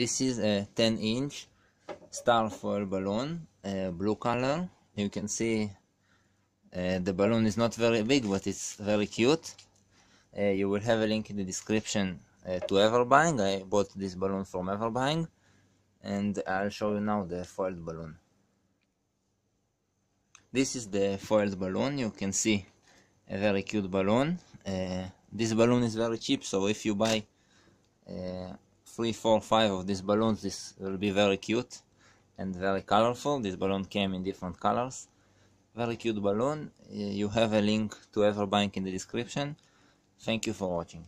This is a 10 inch star foil balloon, uh, blue color. You can see uh, the balloon is not very big, but it's very cute. Uh, you will have a link in the description uh, to Everbuying. I bought this balloon from Everbuying, and I'll show you now the foiled balloon. This is the foiled balloon. You can see a very cute balloon. Uh, this balloon is very cheap, so if you buy uh, three, four, five of these balloons, this will be very cute and very colorful. This balloon came in different colors. Very cute balloon. Uh, you have a link to Everbuying in the description. Thank you for watching.